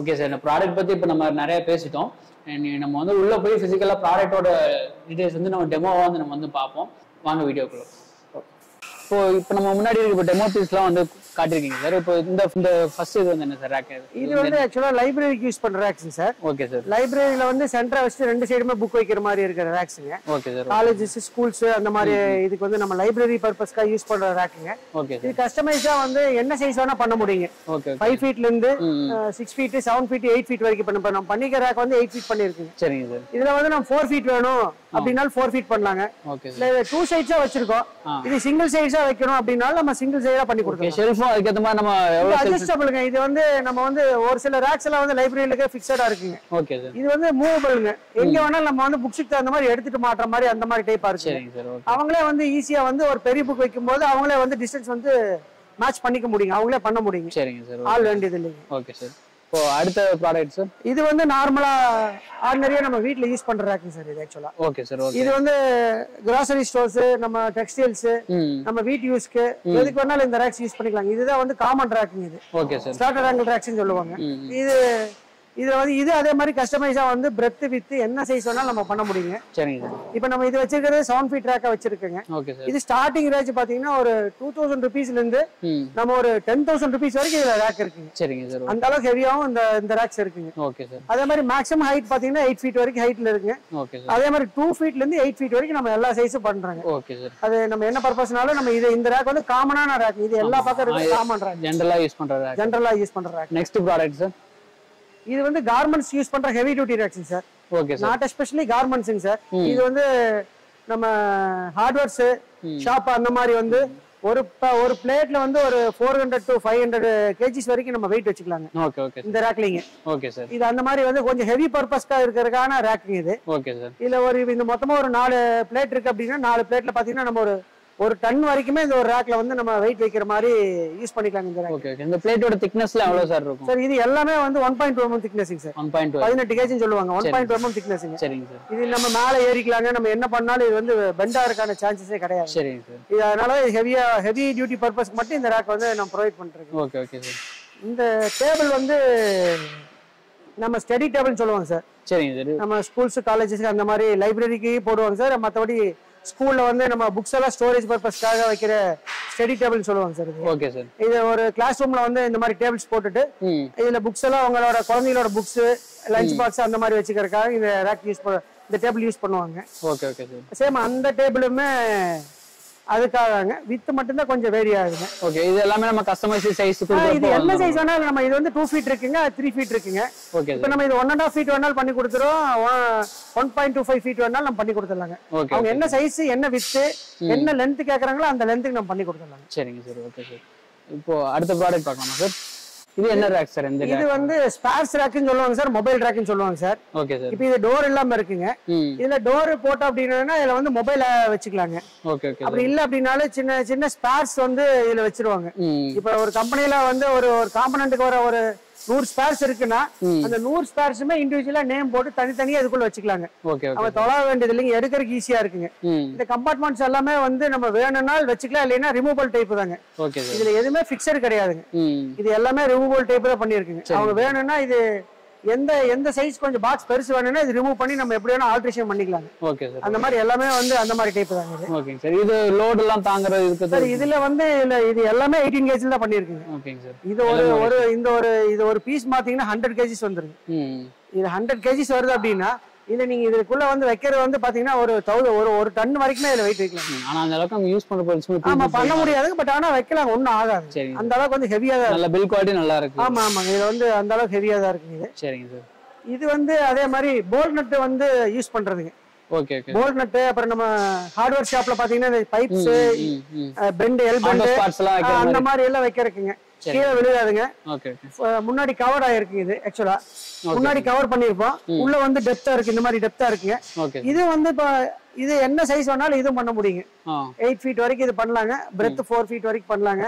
Okay sir இந்த product பத்தி இப்போ நம்ம நிறைய பேசிட்டோம். நம்ம வந்து உள்ள போய் பிசிக்கலா ப்ராடக்ட்டோட டீடைல்ஸ் வந்து நம்ம டெமோவா வந்து நம்ம வந்து பார்ப்போம். வாங்க வீடியோக்குள்ள இப்போ இப்போ நம்ம முன்னாடி இருக்க டெமோ பீஸ்லாம் வந்து காட்டியிருக்கீங்க சார். இப்போ இந்த இந்த ஃபர்ஸ்ட் இது வந்து என்ன சார்? ரேக் இது. வந்து ஆக்சுவலா லைப்ரரிக்கு யூஸ் பண்ற ரேக்ஸுங்க சார். Okay sir. லைப்ரரியில வந்து சென்டரா வச்சுட்டு ரெண்டு சைடுமே புக் வைக்கிற மாதிரி இருக்கிற ரேக்ஸுங்க ஓகே சார் காலேஜஸ் ஸ்கூல்ஸ் அந்த மாதிரி இதுக்கு வந்து நம்ம லைப்ரரி பர்பஸ்க்காக யூஸ் பண்ற ரேக்குங்க ஓகே இது கஸ்டமைஸா வந்து என்ன சைஸ் வேணா பண்ண முடியுங்க. ஓகே ஃபைவ் ஃபீட்ல இருந்து six feet seven feet eight feet வரைக்கும் பண்ண நம்ம பண்ணிக்கிற ரேக் வந்து எயிட் ஃபீட் பண்ணிருக்குங்க சரிங்க சார். இதுல வந்து நம்ம ஃபோர் ஃபீட் வேணும். அப்படின்னாலும் ஃபோர் ஃபீட் பண்ணலாங்க. ஓகே இல்ல டூ சைட்ஸா வச்சிருக்கோம். இது சிங்கிள் சைட்ஸா வைக்கணும் அப்படின்னாலும் நம்ம சிங்கிள் சைடா பண்ணி கொடுக்கலாம். ஷெல்ஃபும் அதுக்கேற்ற மாதிரி நம்ம அட்ஜஸ்டபிளுங்க இது வந்து நம்ம வந்து ஒரு சில ரேக்ஸ் எல்லாம் வந்து லைப்ரரியில ஃபிக்ஸடா இருக்குங்க. ஓகே சார் இது வந்து மூவபிள்ங்க எங்க வேணாலும் நம்ம வந்து புக்ஸுக்கு தகுந்த மாதிரி எடுத்துட்டு மாட்டுற மாதிரி அந்த மாதிரி டைப்பா இருக்கு சரிங்க சார் ஓகே அவங்களே வந்து ஈஸியா வந்து ஒரு பெரிய புக் வைக்கும்போது அவங்களே வந்து டிஸ்டன்ஸ் வந்து மேட்ச் பண்ணிக்க முடியுங்க. அவங்களே பண்ண முடியுங்க. சரிங்க சார் ஆள் வேண்டியது இல்லைங்க ஓகே சார் இப்போ அடுத்த ப்ராடக்ட் சார் இது வந்து நார்மலா ஆர்டினரியா நம்ம வீட்ல யூஸ் பண்ற ரேக்குங்க சார் இது ஆக்சுவலா ஓகே சார் இது வந்து கிராசரி ஸ்டோர்ஸ் நம்ம டெக்ஸ்டைல்ஸ் நம்ம வீட்டு யூஸ்க்கு எதுக்கு வேணாலும் இந்த ரேக்ஸ் யூஸ் பண்ணிக்கலாம். இதுதான் வந்து காமன் ரேக்குங்க இது. ஓகே சார் ஸ்டார்டர் ஆங்கிள் ரேக்ஸ்னு சொல்லுவாங்க. இது இது வந்து இது அதே மாதிரி கஸ்டமைஸா வந்து பிரெத் வித் என்ன சைஸ் வேணாலும் நம்ம பண்ண முடியுங்க. சரிங்க. சார் இப்போ நம்ம இது வச்சிருக்கிறது செவன் ஃபீட் ரேக்கா வச்சிருக்கோங்க. ஓகே சார் இது ஸ்டார்டிங் ரேஞ்ச் பாத்தீங்கன்னா ஒரு டூ தௌசண்ட் ருபீஸ்ல இருந்து ம். நம்ம ஒரு டென் தௌசண்ட் ருபீஸ் வரைக்கும் இதுல ரேக் இருக்குங்க. சரிங்க சார் அந்த அளவுக்கு ஹெவியாவும் இந்த இந்த ரேக்ஸ் இருக்குங்க. ஓகே சார் அதே மாதிரி மேக்ஸிமம் ஹைட் பாத்தீங்கன்னா எயிட் ஃபீட் வரைக்கும் ஹைட்ல இருக்குங்க. ஓகே சார் அதே மாதிரி டூ ஃபீட்ல இருந்து எயிட் ஃபீட் வரைக்கும் நம்ம எல்லா சைஸும் பண்றாங்க. ஓகே சார் அது நம்ம என்ன பர்பஸ்னாலும் நம்ம இது இந்த ரேக் வந்து காமனான ரேக் இது எல்லா பக்கம் காமன் ரேக் ஜென்ரலா யூஸ் பண்ற ஜென்ரலா யூஸ் பண்ற ரேக் நெக்ஸ்ட் ப்ராடக்ட் சார் இது வந்து கார்மெண்ட்ஸ் யூஸ் பண்ற heavy duty ரேக்ஸுங்க sir. Okay sir not especially கார்மெண்ட்ஸுங்க sir. இது வந்து நம்ம ஹார்ட்வேர்ஸ் ஷாப் அந்த மாதிரி வந்து ஒரு ஒரு பிளேட்ல வந்து ஒரு four hundred to five hundred KGs வரைக்கும் நம்ம வெயிட் வச்சுக்கலாங்க. ஓகே ஓகே இந்த ரேக்லிங்க ஓகே சார் இது அந்த மாதிரி வந்து கொஞ்சம் ஹெவி பர்பஸ்க்காக இருக்கிறதுக்கான ரேக்குங்க இது. ஓகே சார் இதுல ஒரு இந்த மொத்தமா ஒரு நாலு பிளேட் இருக்கு அப்படின்னா நாலு பிளேட்ல பாத்தீங்கன்னா நம்ம ஒரு ஒரு டன் வரைக்குமே இந்த ஒரு ரேக்ல வந்து நம்ம வெயிட் வைக்கிற மாதிரி யூஸ் பண்ணிக்கலாங்க இந்த ரேக் ஓகே இந்த பிளேட்டோட திக்னஸ்ல எவ்வளவு சார் இருக்கும்? சார் இது எல்லாமே வந்து ஒன் பாயிண்ட் டூ எம்எம் திக்னஸிங் சார் ஒன் பாயிண்ட் பதினெட்டு கேஜின்னு சொல்லுவாங்க. ஒன் பாயிண்ட் டூ எம்எம் திக்னஸிங்க சரிங்க சார் இது நம்ம மேலே ஏறிக்கலாங்க. நம்ம என்ன பண்ணாலும் இது வந்து பெண்டா இருக்கான சான்சஸே கிடையாது. சரிங்க சார் இது அதனால ஹெவியா ஹெவி டியூட்டி பர்பஸ்க்கு மட்டும் இந்த ரேக் வந்து நம்ம ப்ரொவைட் பண்றோம் ஓகே ஓகே சார் இந்த டேபிள் வந்து நம்ம ஸ்டடி டேபிள்னு சொல்லுவாங்க சார் சரிங்க சார் நம்ம ஸ்கூல்ஸ் காலேஜஸ் அந்த மாதிரி லைப்ரரிக்கு போடுவாங்க சார் மற்றபடி ஸ்கூல்ல வந்து நம்ம புக்ஸ் எல்லாம் ஸ்டோரேஜ் பர்பஸ்க்காக வைக்கிற ஸ்டடி டேபிள்னு சொல்லுவாங்க சார் ஓகே சார் இது ஒரு கிளாஸ் ரூம்ல வந்து இந்த மாதிரி டேபிள்ஸ் போட்டுட்டு இதுல புக்ஸ் எல்லாம் அவங்களோட குழந்தைகளோட புக்ஸ் லஞ்ச் பாக்ஸ் அந்த மாதிரி வச்சுக்கிறதுக்காக இந்த ரேக் யூஸ் இந்த டேபிள் யூஸ் பண்ணுவாங்க. ஓகே ஓகே சார் சேம் அந்த டேபிளுமே அதுக்காகங்க. வித் மட்டும்தான் கொஞ்சம் வேரி ஆகுதுங்க. ஓகே இது எல்லாமே நம்ம கஸ்டமைஸ் சைஸ் இது என்ன சைஸ் வேணாலும் நம்ம இது வந்து டூ ஃபீட் இருக்குங்க த்ரீ ஃபீட் இருக்குங்க. ஓகே இப்போ நம்ம இது ஒன் அண்ட் ஆஃப் ஃபீட் வேணாலும் பண்ணி கொடுத்துரும் one point two five feet வேணாலும் நம்ம பண்ணி கொடுத்துடலாங்க. அவங்க என்ன சைஸ் என்ன வித்து என்ன லென்த் கேக்குறாங்களோ அந்த லென்த்துக்கு நம்ம பண்ணி கொடுத்துடலாங்க. சரிங்க சார். ஓகே சார் இப்போ அடுத்த ப்ராடக்ட் பார்க்கலாமா சார் இது என்ன ரேக் சார் எந்த இது வந்து ஸ்பேர்ஸ் ரேக்குன்னு சொல்லுவாங்க சார் மொபைல் ரேக்குன்னு சொல்லுவாங்க சார் ஓகே சார் இப்போ இது டோர் இல்லாம இருக்குங்க. இதுல டோர் போட்டோம் அப்படின்னா இதுல வந்து மொபைல வச்சுக்கலாங்க. ஓகே ஓகே அப்படி இல்ல அப்படின்னாலும் சின்ன சின்ன ஸ்பேர்ஸ் வந்து இதுல வச்சிருவாங்க. இப்ப ஒரு கம்பெனில வந்து ஒரு ஒரு காம்பனண்ட்டுக்கு வர ஒரு நூறு ஸ்பேர்ஸ் இருக்குன்னா அந்த நூறு ஸ்பேர்ஸுமே இண்டிவிஜுவலா நேம் போட்டு தனித்தனியா அதுக்குள்ள வச்சுக்கலாங்க. அவங்க தொலை வேண்டியது இல்லைங்க எடுக்கிறதுக்கு ஈஸியா இருக்குங்க. இந்த கம்பார்ட்மெண்ட்ஸ் எல்லாமே வந்து நம்ம வேணும்னாலும் வச்சுக்கலாம் இல்லைன்னா ரிமூவல் டைப் தாங்க. இதுல எதுவுமே ஃபிக்ஸட் கிடையாதுங்க. இது எல்லாமே ரிமூவல் டைப் தான் பண்ணியிருக்குங்க. அவங்க வேணும்னா இது எந்த எந்த சைஸ் கொஞ்சம் பாக்ஸ் பெருசு வேணும்னா இது ரிமூவ் பண்ணி நம்ம எப்படி வேணா ஆல்ட்ரேஷன் பண்ணிக்கலாங்க ஓகே சார் அந்த மாதிரி எல்லாமே வந்து அந்த மாதிரி டைப் தாங்க இது. ஓகேங்க சார் இது லோடு எல்லாம் தாங்குறது இருக்குது சார் இதுல வந்து இல்ல இது எல்லாமே எயிட்டீன் கேஜில தான் பண்ணியிருக்குங்க ஓகேங்க சார் இது ஒரு ஒரு இந்த ஒரு இது ஒரு பீஸ் பாத்தீங்கன்னா ஹண்ட்ரட் கேஜிஸ் வந்துருங்க ம். இது ஹண்ட்ரட் கேஜிஸ் வருது அப்படின்னா இதுல நீங்க இதுக்குள்ள வந்து வைக்கிறது வந்து பாத்தீங்கன்னா ஒரு தௌசண்ட் ஒரு ஒரு டன் வரைக்குமே இதுல வெயிட் வைக்கலாம். ம். ஆனா அந்த அளவுக்கு நம்ம யூஸ் பண்ண போய் ஆமா பண்ண முடியாதுங்க பட் ஆனா வைக்கலாம் ஒண்ணும் ஆகாது. சரிங்க அந்த அளவுக்கு வந்து ஹெவியா தான் நல்ல பில் குவாலிட்டி நல்லா இருக்கு. ஆமா ஆமாங்க இது வந்து அந்த அளவுக்கு ஹெவியா தான் இருக்குங்க இது. சரிங்க சார். இது வந்து அதே மாதிரி போல் நட்டு வந்து யூஸ் பண்றதுங்க. ஓகே ஓகே போல் நட்டு அப்புறம் நம்ம ஹார்ட்வேர் ஷாப்ல பாத்தீங்கன்னா இந்த பைப்ஸ் பெண்ட் எல் பெண்ட் அந்த மாதிரி. மாதிரி எல்லாம் வைக்கிறதுக்குங்க. கீழே விழுகாதுங்க. முன்னாடி கவர் ஆயிருக்கு இது ஆக்சுவலா முன்னாடி கவர் பண்ணிருப்போம் உள்ள வந்து டெப்தா இருக்கு இந்த மாதிரி டெப்தா இருக்குங்க. இது வந்து இப்ப இது என்ன சைஸ் வேணாலும் இதுவும் பண்ண முடியுங்க. எயிட் ஃபீட் வரைக்கும் இது பண்ணலாங்க. பிரெத் ஃபோர் ஃபீட் வரைக்கும் பண்ணலாங்க.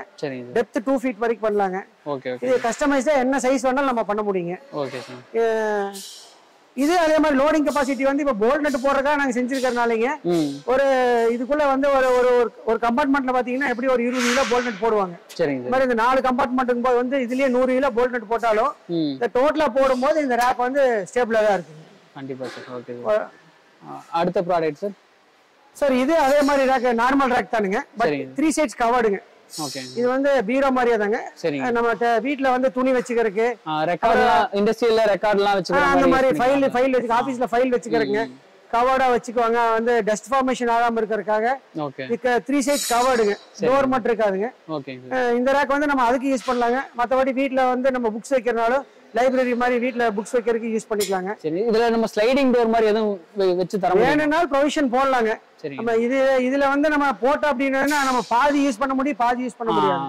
டெப்த் டூ ஃபீட் வரைக்கும் பண்ணலாங்க. இது கஸ்டமைஸா என்ன சைஸ் வேணாலும் நம்ம பண்ண முடியுங்க. இது அதே மாதிரி லோடிங் கெப்பாசிட்டி வந்து இப்போ போல்ட் நட் போடுறதுக்காக நாங்கள் செஞ்சிருக்கறனாலங்க ஒரு இதுக்குள்ள வந்து ஒரு ஒரு ஒரு- கம்பார்ட்மெண்ட்ல பாத்தீங்கன்னா எப்படி ஒரு இருபது கிலோ போல்ட் நட் போடுவாங்க. சரிங்க மாதிரி இந்த நாலு கம்பார்ட்மெண்ட்டுக்கும் போது வந்து இதுலயே நூறு கிலோ போல்ட் நட் போட்டாலும் இந்த டோட்டலா போடும்போது இந்த ரேக் வந்து ஸ்டேபிளா தான் இருக்குங்க கண்டிப்பா சார் ஓகே அடுத்த ப்ராடக்ட் சார்? சார் இது அதே மாதிரி ரேக் நார்மல் ரேக் தானுங்க. பட். த்ரீ சைட்ஸ் கவர்டுங்க இது வந்து பீரோ மாதிரியே தாங்க நம்ம வீட்ல வந்து துணி வச்சுக்கிறதுக்கு ரெக்கார்ட்லாம் இண்டஸ்ட்ரியல்ல ரெக்கார்ட்லாம் ஆ, வச்சுக்கிற அந்த மாதிரி ஃபைல். ஃபைல் வச்சு ஆபீஸ்ல ஃபைல் வச்சுக்கிறதுங்க. கவர்டா வச்சுக்குவாங்க. வந்து டஸ்ட் ஃபார்மேஷன் ஆகாம இருக்கிறதுக்காக. Three sides கவர்டுங்க. டோர் மட்டும் இருக்காதுங்க. இந்த ரேக் வந்து நம்ம அதுக்கு யூஸ் பண்ணலாங்க. மற்றபடி வீட்ல வந்து நம்ம புக்ஸ் வைக்கிறனாலும் லைப்ரரி மாதிரி வீட்ல புக்ஸ் வைக்கிறதுக்கு யூஸ் பண்ணிக்கலாங்க. சரி இதுல நம்ம ஸ்லைடிங் டோர் மாதிரி எதுவும் வச்சு தர வேணும்னாலும் ப்ரொவிஷன் போடலாங்க. சரிங்க நம்ம இது இதுல வந்து நம்ம போட்டோம் அப்படின்னா நம்ம பாதி யூஸ் பண்ண முடியும் பாதி யூஸ் பண்ண முடியாது.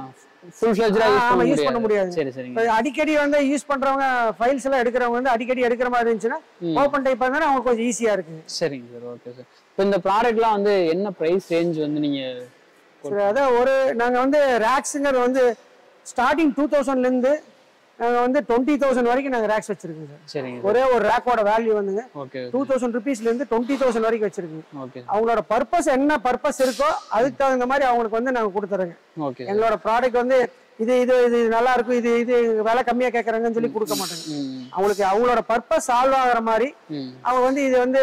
ஃபுல் ஃபிளஜ்டா யூஸ் பண்ண முடியாது. சரி இப்ப அடிக்கடி வந்து யூஸ் பண்றவங்க ஃபைல்ஸ் எல்லாம் எடுக்கிறவங்க வந்து அடிக்கடி எடுக்கிற மாதிரி இருந்துச்சுன்னா ஓப்பன் டைப் இருந்தா அவங்களுக்கு கொஞ்சம் ஈஸியா இருக்குங்க சரிங்க சார் ஓகே சார் இப்போ இந்த ப்ராடக்ட்லாம் வந்து என்ன பிரைஸ் ரேஞ்ச் வந்து நீங்க சரி அதான் ஒரு நாங்க வந்து ரேக்ஸுங்கிறது வந்து ஸ்டார்டிங் டூ தௌசண்ட்ல இருந்து நாங்க வந்து டுவெண்ட்டி தௌசண்ட் வரைக்கும் நாங்க ரேக்ஸ் வச்சிருக்கோம் சார். சரிங்க ஒரே ஒரு ரேக்கோட வேல்யூ வந்துங்க. டூ தௌசண்ட் ருபீஸ்ல இருந்து டுவெண்ட்டி தௌசண்ட் வரைக்கும் வச்சிருக்கோம். ஓகே அவங்களோட பர்பஸ் என்ன பர்பஸ் இருக்கோ அதுக்கு தகுந்த மாதிரி அவங்களுக்கு வந்து நாங்க கொடுத்துறோங்க. ஓகே எங்களோட ப்ராடக்ட் வந்து இது இது இது நல்லா இருக்கும் இது இது விலை கம்மியா கேட்கறாங்கன்னு சொல்லி கொடுக்க மாட்டாங்க. அவங்களுக்கு அவங்களோட பர்பஸ் சால்வ் ஆகுற மாதிரி அவங்க வந்து இது வந்து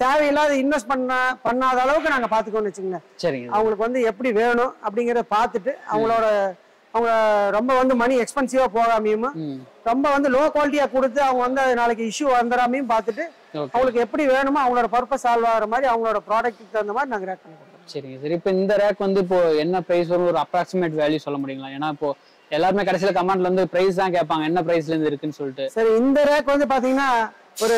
தேவையில்லாத இன்வெஸ்ட் பண்ண பண்ணாத அளவுக்கு நாங்க பாத்துக்கோன்னு சார். அவங்களுக்கு வந்து எப்படி வேணும் அப்படிங்கறத பார்த்துட்டு அவங்களோட அவங்க ரொம்ப வந்து மணி எக்ஸ்பென்சிவா போகாமையும் ரொம்ப வந்து லோ குவாலிட்டியா கொடுத்து அவங்க வந்து நாளைக்கு இஷ்யூ வந்துடாமையும் பார்த்துட்டு அவங்களுக்கு எப்படி வேணுமோ அவங்களோட பர்பஸ் சால்வ் ஆகிற மாதிரி அவங்களோட ப்ராடக்ட்டுக்கு தகுந்த மாதிரி நாங்கள் ரேக் பண்ணி கொடுக்குறோம் சரிங்க சார் இப்போ இந்த ரேக் வந்து இப்போ என்ன பிரைஸ் வரும்? ஒரு அப்ராக்சிமேட் வேல்யூ சொல்ல முடியுங்களா? ஏன்னா இப்போ எல்லாருமே கடைசியில கமெண்ட்ல வந்து பிரைஸ் தான் கேட்பாங்க. என்ன பிரைஸ்ல இருந்து இருக்குன்னு சொல்லிட்டு. சரி இந்த ரேக் வந்து பாத்தீங்கன்னா ஒரு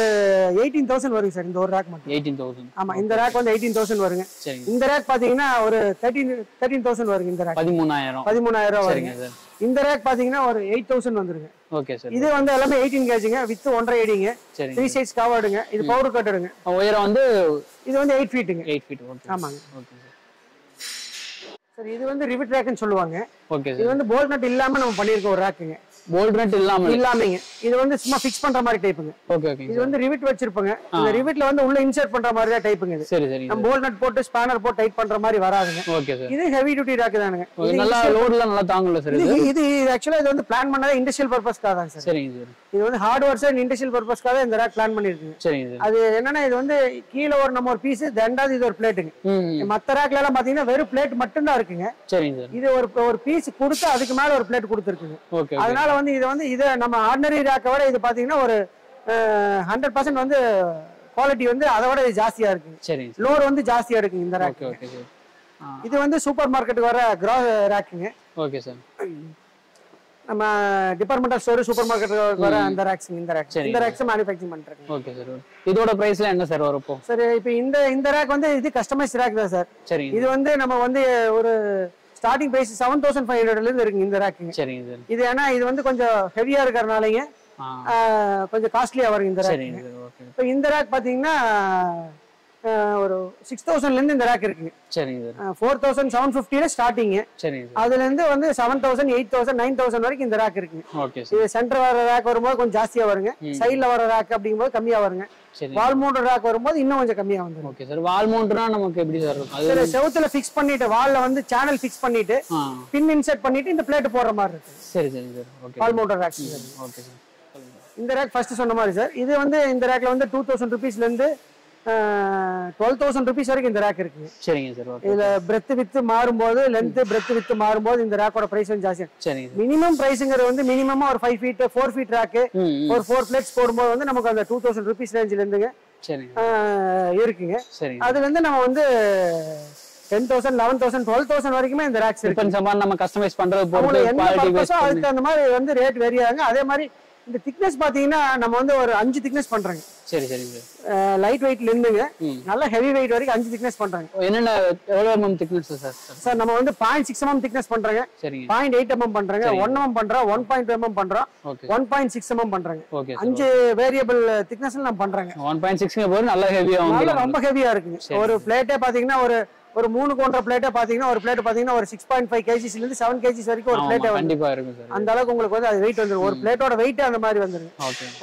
எயிட்டீன் தௌசண்ட் வருங்க சார் இந்த ஒரு ரேக் மட்டும். எயிட்டீன் தௌசண்ட் ஆமா இந்த ரேக் வந்து எயிட்டீன் தௌசண்ட் வருங்க. இந்த ரேக் பாத்தீங்கன்னா ஒரு தேர்ட்டீன் தேர்ட்டீன் தௌசண்ட் வருங்க இந்த ரேக் பதிமூணாயிரம். பதிமூணாயிரம் சரிங்க வருங்க சார். இந்த ரேக் பாத்தீங்கன்னா ஒரு எயிட் தௌசண்ட் வந்துருங்க. Okay sir. இது வந்து எல்லாமே எயிட்டீன் கேஜுங்க வித் ஒன்றரை சரிங்க த்ரீ சைட்ஸ் கவர்டுங்க இது பவுடர் கட்டருங்க உயரம் வந்து இது வந்து எயிட் ஃபீட்டுங்க எயிட் ஃபீட் ஆமாங்க. Okay sir. இது வந்து ரிவிட் ரேக்னு சொல்லுவாங்க. ஓகே இது வந்து போல்ட் நட் இல்லாம நம்ம பண்ணியிருக்கோம் ஒரு ரேக்குங்க போல்ட் நட் இல்லாம இல்லாமங்க. இது வந்து சும்மா ஃபிக்ஸ் பண்ற மாதிரி டைப்புங்க ஓகே ஓகே இது வந்து ரிவிட் வச்சிருப்போங்க. இந்த ரிவிட்ல வந்து உள்ள இன்சர்ட் பண்ற மாதிரி தான் டைப்புங்க இது. சரி சரிங்க நம்ம போல்ட் நட் போட்டு ஸ்பேனர் போட்டு டைட் பண்ற மாதிரி வராதுங்க. ஓகே சார் இது ஹெவி டியூட்டி ராக்கு தானுங்க. நல்லா லோட்லாம் நல்லா தாங்கும்ல சார் இது? இது ஆக்சுவலா இது வந்து பிளான் பண்ணதே இண்டஸ்ட்ரியல் பர்பஸ்க்காக தான் சார் சரிங்க சார் இது வந்து ஹார்ட்வேர்ஸ் அண்ட் இண்டஸ்ட்ரியல் பர்பஸ்க்காக இந்த ரேக் பிளான் பண்ணிருக்குங்க. சரிங்க சார் அது என்னன்னா இது வந்து கீழே ஒரு நம்ம ஒரு பீஸ் ரெண்டாவது இது ஒரு பிளேட்டுங்க. மத்த ரேக்ல எல்லாம் பாத்தீங்கன்னா வெறும் பிளேட் மட்டும்தான் இருக்குங்க. சரிங்க சார் இது ஒரு ஒரு பீஸ் கொடுத்து அதுக்கு மேல ஒரு பிளேட் கொடுத்துருக்குங்க. ஓகே அதனால வந்து இது வந்து இதை நம்ம ஆர்டினரி ரேக்கை விட இது பாத்தீங்கன்னா ஒரு ஹண்ட்ரட் பர்சன்ட் வந்து குவாலிட்டி வந்து அதை விட இது ஜாஸ்தியா இருக்குங்க சரிங்க சார். லோடு வந்து ஜாஸ்தியா இருக்குங்க இந்த ரேக் ஓகே சார். இது வந்து சூப்பர் மார்க்கெட்டுக்கு வர கிரா ரேக்குங்க ஓகே சார் நம்ம டிபார்ட்மெண்டல் ஸ்டோர் சூப்பர் மார்க்கெட்டுக்கு வர அந்த ரேக்ஸ் இந்த ரேக் சரிங்க. இந்த ரேக்ஸ் மேனுஃபேக்சரிங் பண்றேங்க. ஓகே சார் இதோட பிரைஸ்லாம் என்ன சார் வரும் இப்போ? சரி இப்போ இந்த இந்த ரேக் வந்து இது கஸ்டமைஸ் ரேக் தான் சார் சரிங்க இது வந்து நம்ம வந்து ஒரு starting price seven thousand five ஹண்ட்ரட்ல இருந்து இருக்குங்க இந்த ரேக்குங்க சரிங்க சார். இது ஏன்னா இது வந்து கொஞ்சம் ஹெவியா இருக்கிறனாலங்க கொஞ்சம் காஸ்ட்லியா வருங்க இந்த ரேக் இப்போ இந்த ரேக் பாத்தீங்கன்னா ஆஹ், ஒரு சிக்ஸ் தௌசண்ட்ல இருந்து இந்த ரேக் இருக்குங்க சரிங்க சார். ஃபோர் தௌசண்ட் செவன் ஃபிஃப்டில ஸ்டார்டிங் சரிங்க சார். அதுல இருந்து வந்து seven thousand eight thousand nine thousand வரைக்கும் இந்த ரேக் இருக்குங்க ஓகே சார். இது சென்டர் வர ரேக் வரும்போது கொஞ்சம் ஜாஸ்தியா வருங்க. சைடுல வர ரேக் அப்படிங்கும்போது கம்மியா வருங்க. சரி வால் மவுண்ட் ரேக் வரும்போது இன்னும் கொஞ்சம் கம்மியா வந்துடும் ஓகே சார். வால் மவுண்ட்னா நமக்கு எப்படி சார் இருக்கும்? செவுத்துல ஃபிக்ஸ் பண்ணிட்டு வால்ல வந்து சேனல் ஃபிக்ஸ் பண்ணிட்டு பின் இன்செர்ட் பண்ணிட்டு இந்த பிளேட் போடுற மாதிரி இருக்கு. சரி சரிங்க sir. Okay. Wall mount rack okay sir. இந்த ரேக் ஃபர்ஸ்ட் சொன்ன மாதிரி சார். இது வந்து இந்த ரேக்ல வந்து டூ தௌசண்ட் ருபீஸ்ல இருந்து டுவெல் தௌசண்ட் ருபீஸ் வரைக்கும் இந்த ரேக் இருக்குங்க சரிங்க சார் இதுல பிரெத் வித்து மாறும்போது லென்த் பிரெத் வித்து மாறும்போது இந்த ரேக்கோட பிரைஸ் வந்து ஜாஸ்தி சரிங்க சார் மினிமம் பிரைஸுங்கிறது வந்து மினிமமா ஒரு five feet four feet rack. ஒரு ஃபோர் பிளேட்ஸ் போடும்போது வந்து நமக்கு அந்த டூ தௌசண்ட் ருபீஸ் ரேஞ்சில இருந்துங்க. இருக்குங்க. அதுல இருந்து நம்ம வந்து ten thousand eleven thousand twelve thousand வரைக்குமே இந்த ரேக்ஸ் இருக்கு. நம்ம கஸ்டமைஸ் பண்றது பொறுத்து அதுக்கு அந்த மாதிரி வந்து ரேட் வெரி ஆகுங்க. அதே மாதிரி இந்த திக்னஸ் பாத்தீங்கன்னா நம்ம வந்து ஒரு அஞ்சு திக்னஸ் பண்றோங்க. சரி சார் லைட் வெயிட்ல இருந்துங்க. நல்ல ஹெவி வெயிட் வரைக்கும் அஞ்சு திக்னஸ் பண்றாங்க. என்னென்ன எம்எம் திக்னஸ் சார் சார் நம்ம வந்து பாயிண்ட் சிக்ஸ் எம்எம் திக்னஸ் பண்றாங்க. சரிங்க. பாயிண்ட் எயிட் எம்எம் பண்றாங்க. ஒன் எம்எம் பண்றோம். ஒன் பாயிண்ட் எம்எம் பண்றோம். ஒன் பாயிண்ட் சிக்ஸ் எம்எம் பண்றாங்க. அஞ்சு வேரியபிள் திக்னஸ்ல நம்ம பண்றாங்க. ஒன் பாயிண்ட் சிக்ஸ்ங்க போது நல்லா வந்து ரொம்ப ஹெவியா இருக்குங்க. ஒரு பிளேட்டே பாத்தீங்கன்னா ஒரு ஒரு மூணு கொண்ட பிளேட்டை பாத்தீங்கன்னா ஒரு பிளேட் பாத்தீங்கன்னா ஒரு சிக்ஸ் பாயிண்ட் ஃபைவ் கேஜிஸ்ல இருந்து செவன் கேஜிஸ் வரைக்கும் ஒரு பிளேட்டை கண்டிப்பா இருக்கும் சார். அந்த அளவுக்கு உங்களுக்கு வந்து அது வெயிட் வந்துடும் ஒரு பிளேட்டோட வெயிட் அந்த மாதிரி வந்துருங்க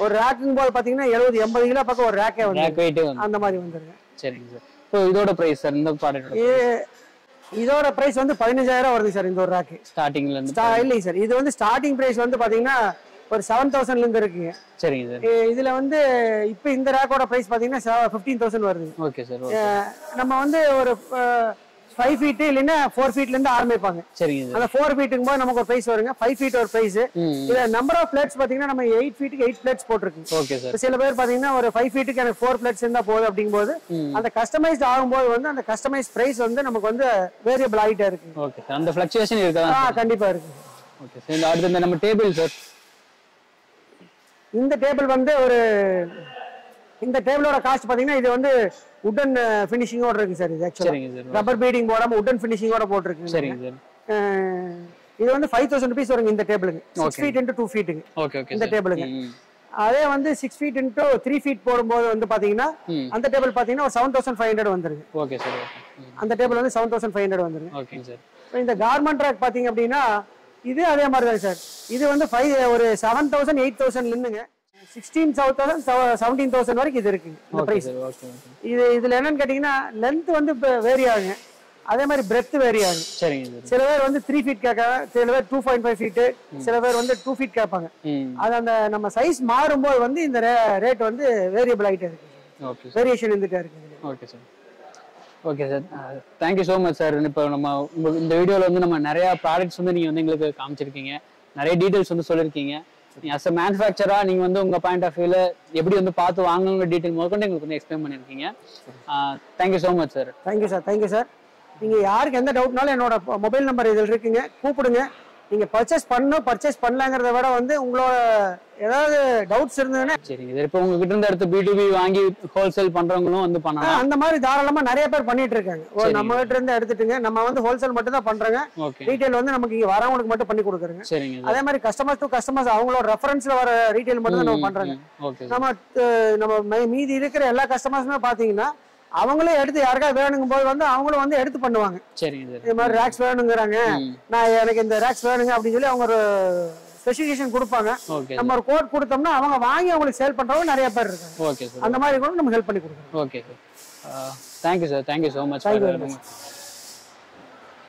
ஒரு ரேக்குங்க போது பாத்தீங்கன்னா எழுபது எண்பது கிலோ பக்கம் ஒரு ரேக்கே வந்து அந்த மாதிரி வந்துருங்க சரிங்க சார். ஸோ இதோட பிரைஸ் சார் இந்த ப்ராடக்ட் இது- இதோட பிரைஸ் வந்து பதினஞ்சாயிரம் வருது சார் இந்த ஒரு ரேக்கு ஸ்டார்டிங்ல இருந்து இல்லைங்க சார் இது வந்து ஸ்டார்டிங் பிரைஸ் வந்து பாத்தீங்கன்னா ஒரு செவன் தௌசண்ட்ல இருந்து இருக்குங்க. சரிங்க சார். இதுல வந்து இப்போ இந்த ரேக்கோட பிரைஸ் பாத்தீங்கன்னா ஃபிஃப்டீன் தௌசண்ட் வருது ஓகே சார் நம்ம வந்து ஒரு ஃபைவ் ஃபீட்டு இல்லைன்னா ஃபோர் ஃபீட்ல இருந்து ஆரம்பிப்பாங்க. சரிங்க சார். அந்த ஃபோர் ஃபீட்டுக்கும் போது நமக்கு ஒரு பிரைஸ் வருங்க. ஃபைவ் ஃபீட் ஒரு பிரைஸ் இதுல நம்பர் ஆஃப் பிளேட்ஸ் பாத்தீங்கன்னா நம்ம எயிட் ஃபீட்டுக்கு எயிட் பிளேட்ஸ் போட்டிருக்கு ஓகே சார் சில பேர் பாத்தீங்கன்னா ஒரு ஃபைவ் ஃபீட்டுக்கு எனக்கு ஃபோர் பிளேட்ஸ் இருந்தா போதும் அப்படிங்கும்போது அந்த கஸ்டமைஸ்ட் ஆகும்போது வந்து அந்த கஸ்டமைஸ் பிரைஸ் வந்து நமக்கு வந்து வேரியபிள் ஆகிட்டே இருக்கு ஓகே அந்த ஃபிளக்சுவேஷன் இருக்கா ஆ கண்டிப்பா இருக்கு ஓகே சார் அடுத்து நம்ம டேபிள் சார் இந்த டேபிள் வந்து ஒரு இந்த டேபிளோட காஸ்ட் பாத்தீங்கன்னா இது வந்து உடன் ஃபினிஷிங்கோட இருக்கு சார் இது ஆக்சுவலா சரிங்க சார் ரப்பர் பீடிங் போடாம உடன் ஃபினிஷிங்கோட போட்டிருக்கு சரிங்க சார் இது வந்து ஃபைவ் தௌசண்ட் ருபீஸ் வருங்க இந்த டேபிளுக்கு சிக்ஸ் ஃபீட் இன்ட்டு டூ ஃபீட்டுங்க இந்த டேபிளுக்கு அதே வந்து six feet into three feet போடும்போது வந்து பாத்தீங்கன்னா அந்த டேபிள் பாத்தீங்கன்னா ஒரு செவன் தௌசண்ட் ஃபைவ் ஹண்ட்ரட் வந்துருங்க. ஓகே சார் ஓகே ம். அந்த டேபிள் வந்து செவன் தௌசண்ட் ஃபைவ் ஹண்ட்ரட் வந்துருங்க. சார் இந்த கார்மெண்ட் ரேக் பாத்தீங்க அப்படின்னா இது அதே மாதிரி தான் சார். இது வந்து ஃபைவ் ஒரு செவன் தௌசண்ட் எயிட் தௌசண்ட் நின்னுங்க. சிக்ஸ்டீன் தௌசண்ட் செவன்டீன் தௌசண்ட் வரைக்கும் இது இருக்குங்க இந்த ப்ரைஸ் இது இதுல என்னன்னு கேட்டீங்கன்னா லென்த் வந்து இப்போ வேரி ஆகுங்க. அதே மாதிரி பிரெத் வேரி ஆகுங்க. சரிங்க சார் சில பேர் வந்து த்ரீ ஃபீட் கேட்காங்க சில பேர் டூ பாயிண்ட் ஃபைவ் ஃபீட்டு சில பேர் வந்து டூ ஃபீட் கேட்பாங்க. அது அந்த நம்ம சைஸ் மாறும்போது வந்து இந்த ரேட் வந்து வேரியபிள் ஆகிட்டே இருக்கு. வேரியேஷன் இருந்துட்டே இருக்கு. Okay sir okay sir thank you so much sir இப்போ நம்ம உங்களுக்கு இந்த வீடியோவில் வந்து நம்ம நிறையா ப்ராடக்ட்ஸ் வந்து நீங்கள் வந்து எங்களுக்கு காமிச்சிருக்கீங்க. நிறைய டீட்டெயில்ஸ் வந்து சொல்லியிருக்கீங்க நீங்கள் அஸ் அ மேனுஃபேக்சராக நீங்கள் வந்து உங்கள் பாயிண்ட் ஆஃப் வியூவில் எப்படி வந்து பார்த்து வாங்கணுங்கிற டீட்டெயில் முதற்கொண்டு எங்களுக்கு வந்து எக்ஸ்பிளைன் பண்ணியிருக்கீங்க. Thank you so much sir thank you sir thank you sir நீங்கள் யாருக்கு எந்த டவுட்னாலும் என்னோட மொபைல் நம்பர் இதில் இருக்குங்க. கூப்பிடுங்க. நீங்க பர்ச்சேஸ் பண்ணணும் பர்ச்சேஸ் பண்ணலாங்கிறத விட வந்து உங்களோட ஏதாவது டவுட்ஸ் இருந்ததுன்னா சரிங்க சார் இப்போ உங்ககிட்ட இருந்து அடுத்து பி டு பி வாங்கி ஹோல்சேல் பண்ணுறவங்களும் வந்து பண்ணலாம். அந்த மாதிரி தாராளமா நிறைய பேர் பண்ணிட்டு இருக்காங்க. ஓ. நம்ம கிட்ட இருந்து எடுத்துட்டுங்க. நம்ம வந்து ஹோல்சேல் மட்டும் தான் பண்றோங்க. ரீட்டைல் வந்து நமக்கு இங்க வரவங்களுக்கு மட்டும் பண்ணி கொடுக்குறோங்க. சரிங்க சார். அதே மாதிரி கஸ்டமர்ஸ் டு கஸ்டமர்ஸ் அவங்களோட ரெஃபரன்ஸ்ல வர ரீட்டைல் மட்டும் தான் நம்ம பண்றோங்க. நம்ம நம்ம மீதி இருக்கிற எல்லா கஸ்டமர்ஸுமே பாத்தீங்கன்னா அவங்களே எடுத்து யாருக்காவது வேணுங்கும் போது வந்து அவங்களும் வந்து எடுத்து பண்ணுவாங்க. சரிங்க சார். இது மாதிரி ரேக்ஸ் வேணுங்கிறாங்க. நான் எனக்கு இந்த ரேக்ஸ் வேணுங்க அப்படின்னு சொல்லி அவங்க ஒரு ஸ்பெசிஃபிகேஷன் கொடுப்பாங்க. நம்ம ஒரு கோட் கொடுத்தோம்னா அவங்க வாங்கி அவங்களுக்கு சேல் பண்றவங்க நிறைய பேர் இருக்காங்க. Okay sir. அந்த மாதிரி கூட நம்ம ஹெல்ப் பண்ணி கொடுக்குறோம். Okay sir. Thank you sir thank you so much